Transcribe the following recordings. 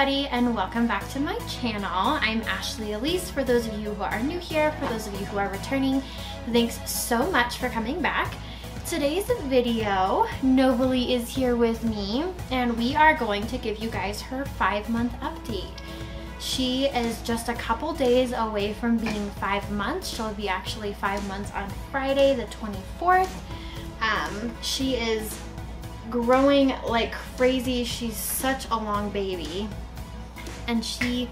everybody and welcome back to my channel. I'm Ashley Elyse for those of you who are new here, for those of you who are returning, thanks so much for coming back. Today's video, Novalee is here with me and we are going to give you guys her five month update. She is just a couple days away from being five months. She'll be actually five months on Friday the 24th. Um, she is growing like crazy. She's such a long baby. And she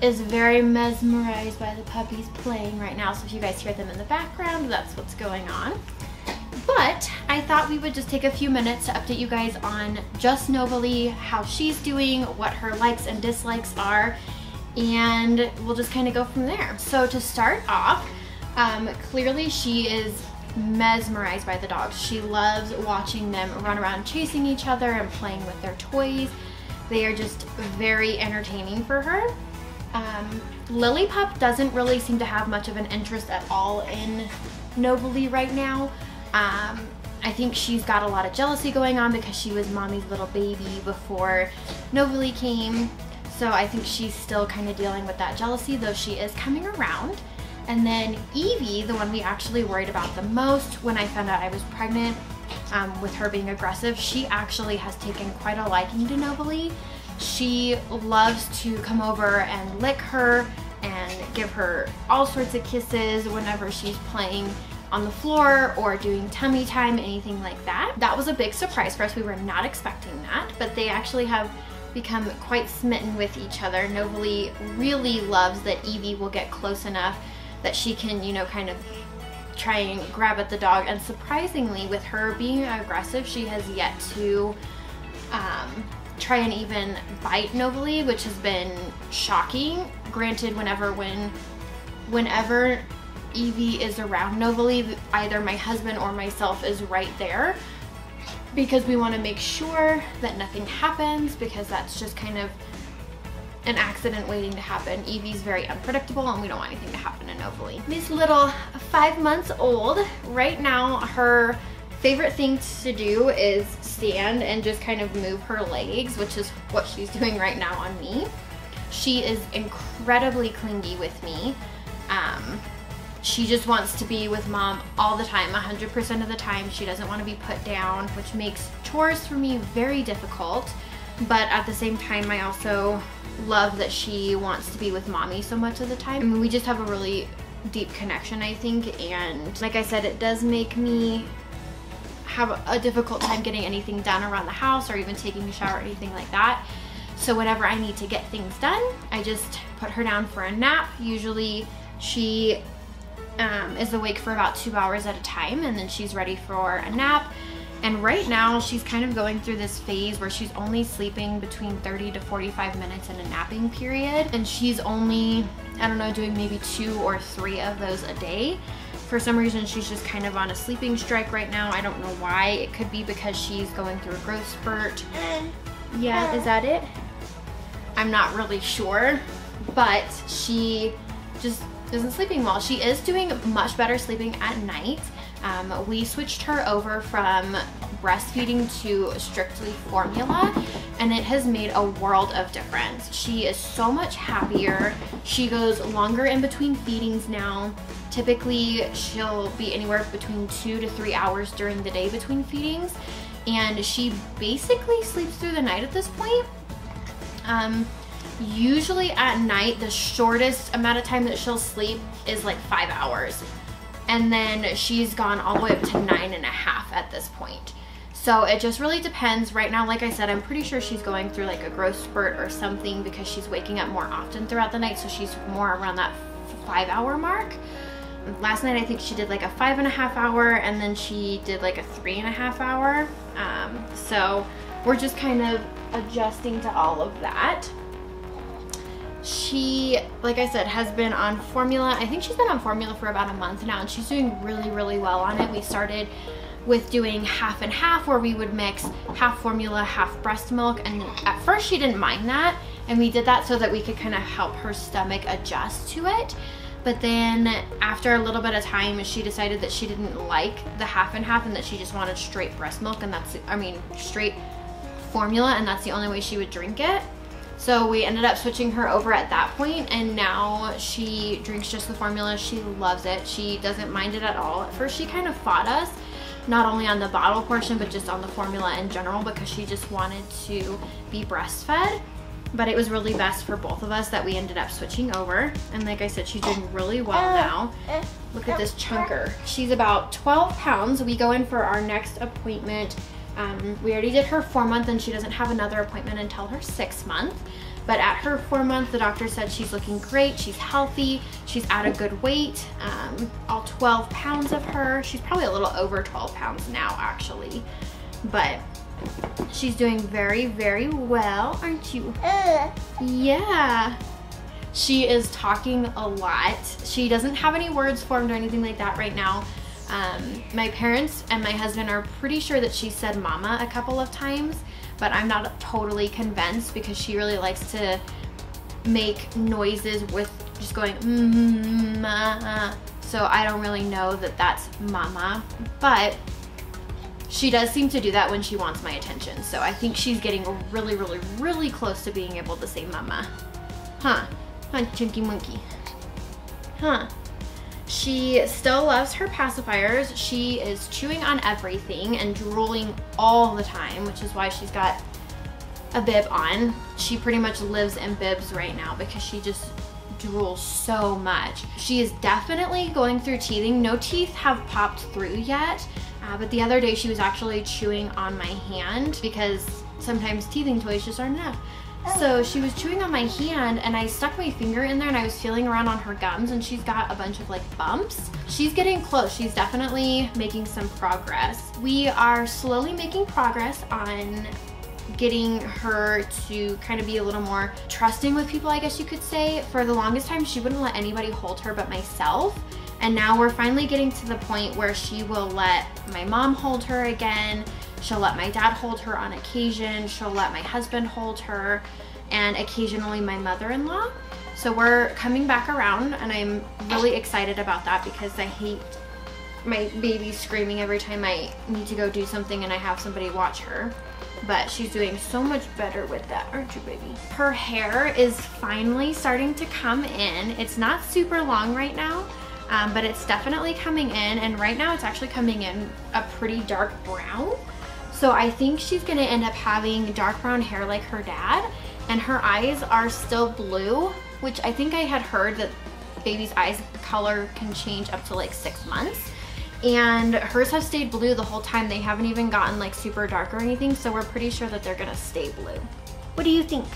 is very mesmerized by the puppies playing right now. So if you guys hear them in the background, that's what's going on. But I thought we would just take a few minutes to update you guys on just Novalee, how she's doing, what her likes and dislikes are, and we'll just kind of go from there. So to start off, um, clearly she is mesmerized by the dogs. She loves watching them run around chasing each other and playing with their toys. They are just very entertaining for her. Um, Lily Pup doesn't really seem to have much of an interest at all in Novalee right now. Um, I think she's got a lot of jealousy going on because she was mommy's little baby before Novalee came. So I think she's still kind of dealing with that jealousy, though she is coming around. And then Evie, the one we actually worried about the most when I found out I was pregnant um, with her being aggressive, she actually has taken quite a liking to Novalee. She loves to come over and lick her and give her all sorts of kisses whenever she's playing on the floor or doing tummy time, anything like that. That was a big surprise for us. We were not expecting that, but they actually have become quite smitten with each other. Novalee really loves that Evie will get close enough that she can, you know, kind of try and grab at the dog. And surprisingly, with her being aggressive, she has yet to um, try and even bite Novalee, which has been shocking. Granted, whenever when whenever Evie is around Novalee, either my husband or myself is right there because we want to make sure that nothing happens because that's just kind of an accident waiting to happen. Evie's very unpredictable and we don't want anything to happen Novalee. This little five months old, right now her favorite thing to do is stand and just kind of move her legs, which is what she's doing right now on me. She is incredibly clingy with me. Um, she just wants to be with mom all the time, 100% of the time. She doesn't want to be put down, which makes chores for me very difficult. But at the same time, I also love that she wants to be with mommy so much of the time. I mean, we just have a really deep connection, I think. And like I said, it does make me have a difficult time getting anything done around the house or even taking a shower or anything like that. So whenever I need to get things done, I just put her down for a nap. Usually she um, is awake for about two hours at a time and then she's ready for a nap. And right now she's kind of going through this phase where she's only sleeping between 30 to 45 minutes in a napping period. And she's only, I don't know, doing maybe two or three of those a day. For some reason, she's just kind of on a sleeping strike right now. I don't know why. It could be because she's going through a growth spurt. Yeah, is that it? I'm not really sure, but she just isn't sleeping well. She is doing much better sleeping at night. Um, we switched her over from breastfeeding to strictly formula and it has made a world of difference. She is so much happier. She goes longer in between feedings now. Typically, she'll be anywhere between two to three hours during the day between feedings and she basically sleeps through the night at this point. Um, usually at night, the shortest amount of time that she'll sleep is like five hours and then she's gone all the way up to nine and a half at this point. So it just really depends. Right now, like I said, I'm pretty sure she's going through like a growth spurt or something because she's waking up more often throughout the night. So she's more around that five hour mark. Last night, I think she did like a five and a half hour and then she did like a three and a half hour. Um, so we're just kind of adjusting to all of that she, like I said, has been on formula. I think she's been on formula for about a month now and she's doing really, really well on it. We started with doing half and half where we would mix half formula, half breast milk. And at first she didn't mind that. And we did that so that we could kind of help her stomach adjust to it. But then after a little bit of time, she decided that she didn't like the half and half and that she just wanted straight breast milk. And that's, I mean, straight formula. And that's the only way she would drink it. So we ended up switching her over at that point and now she drinks just the formula. She loves it. She doesn't mind it at all. At first she kind of fought us, not only on the bottle portion, but just on the formula in general because she just wanted to be breastfed. But it was really best for both of us that we ended up switching over. And like I said, she's doing really well uh, now. Uh, Look at uh, this chunker. She's about 12 pounds. We go in for our next appointment um, we already did her four month and she doesn't have another appointment until her six month. But at her four month, the doctor said she's looking great, she's healthy, she's at a good weight, um, all 12 pounds of her. She's probably a little over 12 pounds now actually, but she's doing very, very well, aren't you? Yeah. She is talking a lot. She doesn't have any words formed or anything like that right now, um, my parents and my husband are pretty sure that she said mama a couple of times, but I'm not totally convinced because she really likes to make noises with just going mm so I don't really know that that's mama, but she does seem to do that when she wants my attention. So I think she's getting really, really, really close to being able to say mama. Huh, huh, chunky monkey. Huh. She still loves her pacifiers. She is chewing on everything and drooling all the time, which is why she's got a bib on. She pretty much lives in bibs right now because she just drools so much. She is definitely going through teething. No teeth have popped through yet, uh, but the other day she was actually chewing on my hand because sometimes teething toys just aren't enough. So she was chewing on my hand and I stuck my finger in there and I was feeling around on her gums and she's got a bunch of like bumps. She's getting close. She's definitely making some progress. We are slowly making progress on getting her to kind of be a little more trusting with people, I guess you could say. For the longest time, she wouldn't let anybody hold her but myself. And now we're finally getting to the point where she will let my mom hold her again. She'll let my dad hold her on occasion. She'll let my husband hold her and occasionally my mother-in-law. So we're coming back around and I'm really excited about that because I hate my baby screaming every time I need to go do something and I have somebody watch her. But she's doing so much better with that, aren't you, baby? Her hair is finally starting to come in. It's not super long right now, um, but it's definitely coming in. And right now it's actually coming in a pretty dark brown. So I think she's gonna end up having dark brown hair like her dad and her eyes are still blue, which I think I had heard that baby's eyes color can change up to like six months. And hers have stayed blue the whole time. They haven't even gotten like super dark or anything, so we're pretty sure that they're gonna stay blue. What do you think?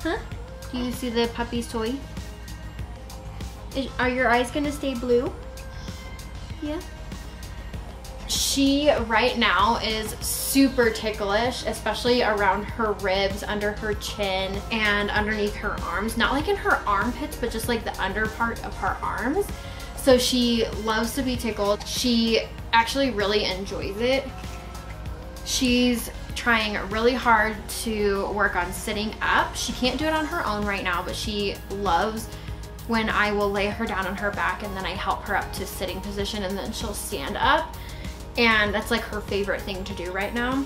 Huh? Do you see the puppy's toy? Is, are your eyes gonna stay blue? Yeah? She right now is super ticklish, especially around her ribs, under her chin, and underneath her arms. Not like in her armpits, but just like the under part of her arms. So she loves to be tickled. She actually really enjoys it. She's trying really hard to work on sitting up. She can't do it on her own right now, but she loves when I will lay her down on her back and then I help her up to sitting position and then she'll stand up and that's like her favorite thing to do right now.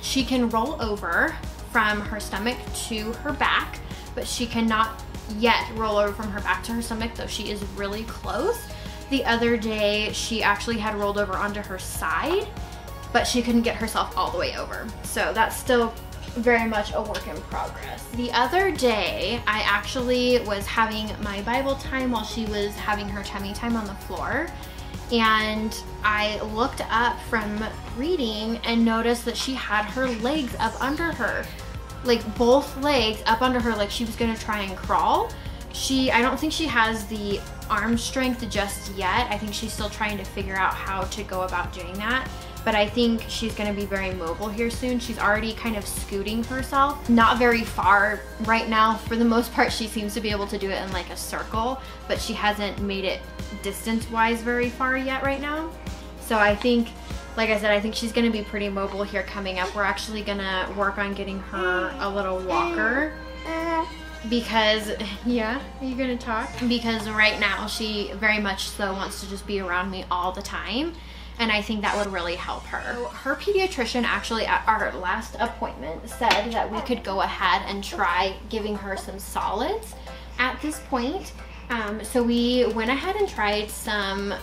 She can roll over from her stomach to her back, but she cannot yet roll over from her back to her stomach, though she is really close. The other day, she actually had rolled over onto her side, but she couldn't get herself all the way over. So that's still very much a work in progress. The other day, I actually was having my Bible time while she was having her tummy time on the floor and I looked up from reading and noticed that she had her legs up under her. Like both legs up under her like she was gonna try and crawl. She I don't think she has the arm strength just yet. I think she's still trying to figure out how to go about doing that but I think she's gonna be very mobile here soon. She's already kind of scooting herself, not very far right now. For the most part, she seems to be able to do it in like a circle, but she hasn't made it distance-wise very far yet right now. So I think, like I said, I think she's gonna be pretty mobile here coming up. We're actually gonna work on getting her a little walker because yeah are you gonna talk because right now she very much so wants to just be around me all the time and I think that would really help her. Her pediatrician actually at our last appointment said that we could go ahead and try giving her some solids at this point. Um, so we went ahead and tried some,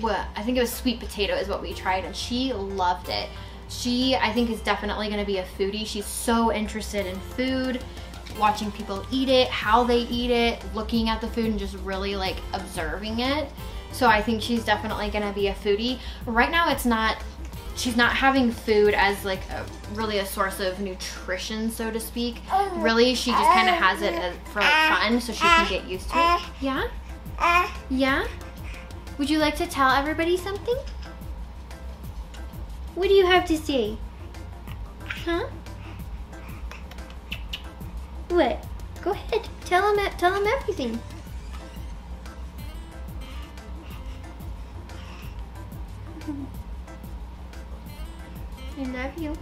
what I think it was sweet potato is what we tried, and she loved it. She, I think, is definitely gonna be a foodie. She's so interested in food, watching people eat it, how they eat it, looking at the food and just really like observing it. So I think she's definitely gonna be a foodie. Right now it's not, she's not having food as like a, really a source of nutrition, so to speak. Oh, really, she just kind of has it as, for like fun so she can get used to it. Uh, yeah? Yeah? Would you like to tell everybody something? What do you have to say? Huh? What? Go ahead. Tell them, tell them everything. I love you.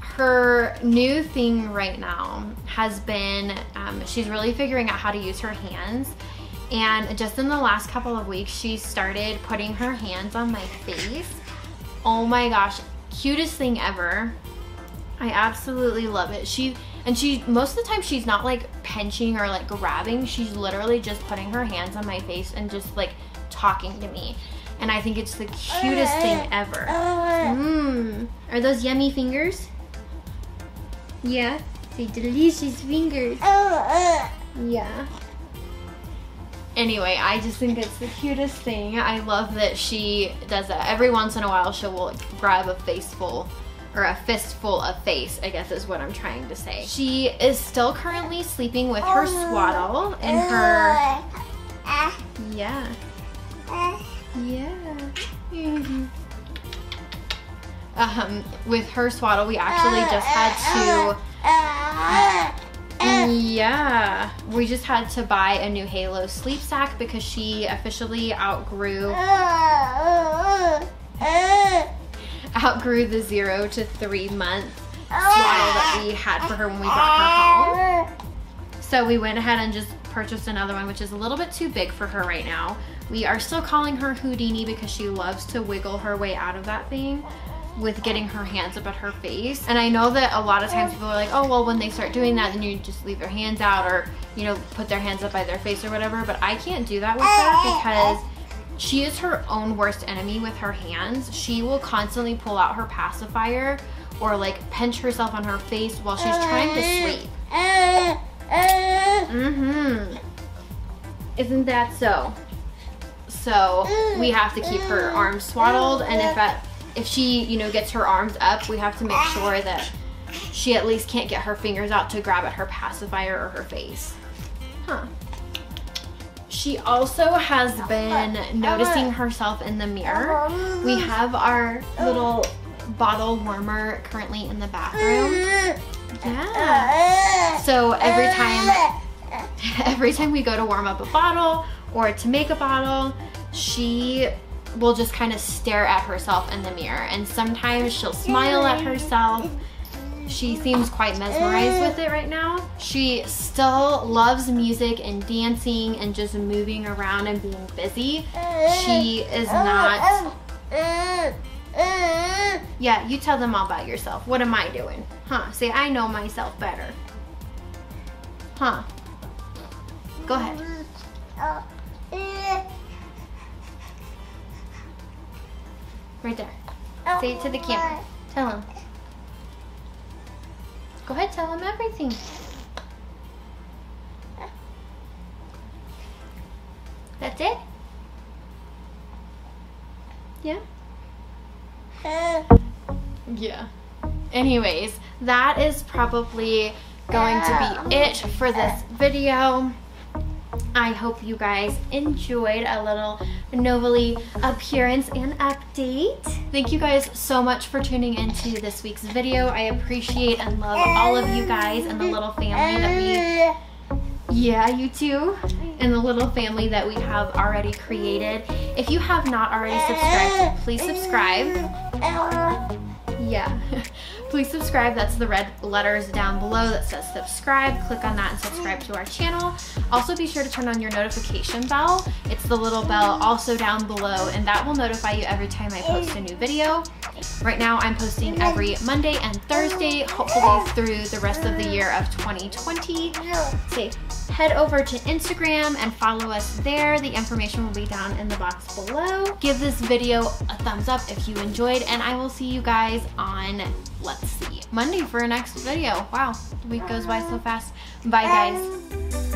Her new thing right now has been um, she's really figuring out how to use her hands. And just in the last couple of weeks, she started putting her hands on my face. Oh my gosh, cutest thing ever. I absolutely love it. She and she most of the time she's not like pinching or like grabbing. She's literally just putting her hands on my face and just like talking to me and I think it's the cutest thing uh, ever. Mmm. Are those yummy fingers? Yeah. Say delicious fingers. Uh, yeah. Anyway, I just think it's the cutest thing. I love that she does that. Every once in a while, she will like, grab a faceful or a fistful of face, I guess is what I'm trying to say. She is still currently sleeping with her swaddle and her, yeah. Yeah. Um, with her swaddle, we actually just had to. Yeah, we just had to buy a new Halo sleep sack because she officially outgrew outgrew the zero to three month swaddle that we had for her when we brought her home. So we went ahead and just purchased another one, which is a little bit too big for her right now. We are still calling her Houdini because she loves to wiggle her way out of that thing with getting her hands up at her face. And I know that a lot of times people are like, oh, well, when they start doing that, then you just leave their hands out or, you know, put their hands up by their face or whatever. But I can't do that with her because she is her own worst enemy with her hands. She will constantly pull out her pacifier or like pinch herself on her face while she's trying to sleep. Uh, uh, uh. Mm-hmm. Isn't that so? So we have to keep her arms swaddled and if that if she, you know, gets her arms up, we have to make sure that she at least can't get her fingers out to grab at her pacifier or her face. Huh. She also has been noticing herself in the mirror. We have our little bottle warmer currently in the bathroom. Yeah. So every time every time we go to warm up a bottle or to make a bottle, she will just kind of stare at herself in the mirror. And sometimes she'll smile at herself. She seems quite mesmerized with it right now. She still loves music and dancing and just moving around and being busy. She is not... Yeah, you tell them all about yourself. What am I doing? Huh? Say, I know myself better. Huh? Go ahead. Right there. Oh Say it to the camera. Tell him. Go ahead, tell him everything. That's it? Yeah? Uh. Yeah. Anyways, that is probably going to be it for this video. I hope you guys enjoyed a little Novalee appearance and update. Thank you guys so much for tuning into this week's video. I appreciate and love all of you guys and the little family that we yeah, you too. And the little family that we have already created. If you have not already subscribed, please subscribe. Yeah. Please subscribe. That's the red letters down below that says subscribe. Click on that and subscribe to our channel. Also be sure to turn on your notification bell. It's the little bell also down below and that will notify you every time I post a new video. Right now I'm posting every Monday and Thursday, hopefully through the rest of the year of 2020. So head over to Instagram and follow us there. The information will be down in the box below. Give this video a thumbs up if you enjoyed and I will see you guys on, let's see, Monday for our next video. Wow, the week goes by so fast. Bye guys.